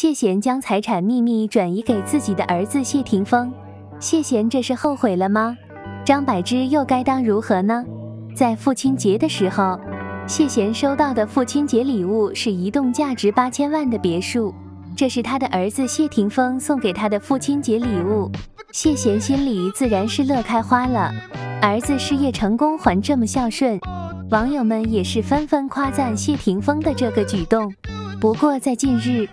谢贤将财产秘密转移给自己的儿子谢霆锋。谢贤这是后悔了吗？张柏芝又该当如何呢？在父亲节的时候，谢贤收到的父亲节礼物是一栋价值八千万的别墅，这是他的儿子谢霆锋送给他的父亲节礼物。谢贤心里自然是乐开花了，儿子事业成功还这么孝顺，网友们也是纷纷夸赞谢霆锋的这个举动。不过在近日，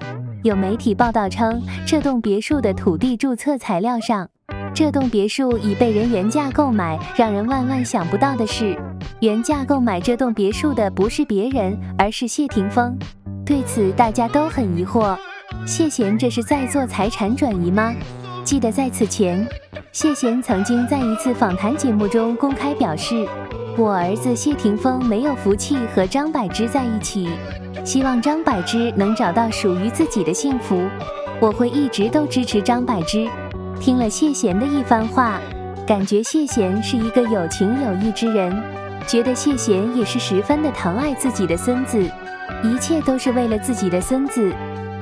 有媒体报道称，这栋别墅的土地注册材料上，这栋别墅已被人原价购买。让人万万想不到的是，原价购买这栋别墅的不是别人，而是谢霆锋。对此，大家都很疑惑，谢贤这是在做财产转移吗？记得在此前，谢贤曾经在一次访谈节目中公开表示：“我儿子谢霆锋没有福气和张柏芝在一起，希望张柏芝能找到属于自己的幸福。我会一直都支持张柏芝。”听了谢贤的一番话，感觉谢贤是一个有情有义之人，觉得谢贤也是十分的疼爱自己的孙子，一切都是为了自己的孙子。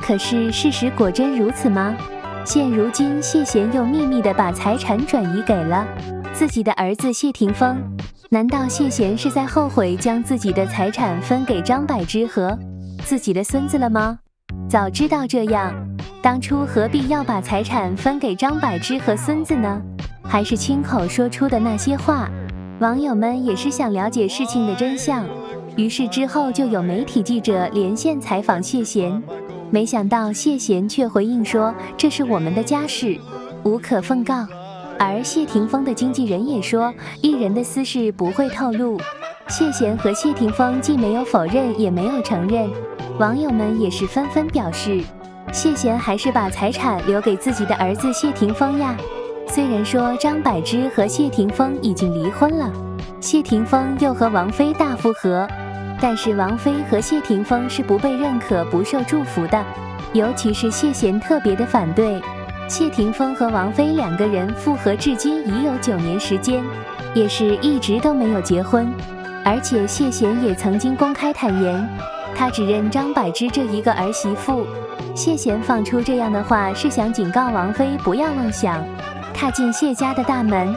可是事实果真如此吗？现如今，谢贤又秘密地把财产转移给了自己的儿子谢霆锋。难道谢贤是在后悔将自己的财产分给张柏芝和自己的孙子了吗？早知道这样，当初何必要把财产分给张柏芝和孙子呢？还是亲口说出的那些话？网友们也是想了解事情的真相，于是之后就有媒体记者连线采访谢贤。没想到谢贤却回应说：“这是我们的家事，无可奉告。”而谢霆锋的经纪人也说：“艺人的私事不会透露。”谢贤和谢霆锋既没有否认，也没有承认。网友们也是纷纷表示：“谢贤还是把财产留给自己的儿子谢霆锋呀。”虽然说张柏芝和谢霆锋已经离婚了，谢霆锋又和王菲大复合。但是王菲和谢霆锋是不被认可、不受祝福的，尤其是谢贤特别的反对。谢霆锋和王菲两个人复合至今已有九年时间，也是一直都没有结婚。而且谢贤也曾经公开坦言，他只认张柏芝这一个儿媳妇。谢贤放出这样的话，是想警告王菲不要妄想踏进谢家的大门。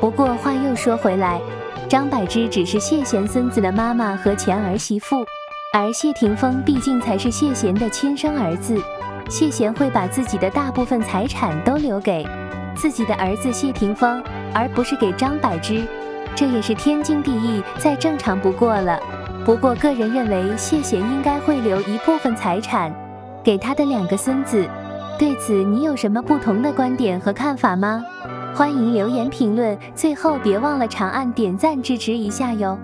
不过话又说回来。张柏芝只是谢贤孙子的妈妈和前儿媳妇，而谢霆锋毕竟才是谢贤的亲生儿子。谢贤会把自己的大部分财产都留给自己的儿子谢霆锋，而不是给张柏芝，这也是天经地义、再正常不过了。不过，个人认为谢贤应该会留一部分财产给他的两个孙子。对此，你有什么不同的观点和看法吗？欢迎留言评论，最后别忘了长按点赞支持一下哟。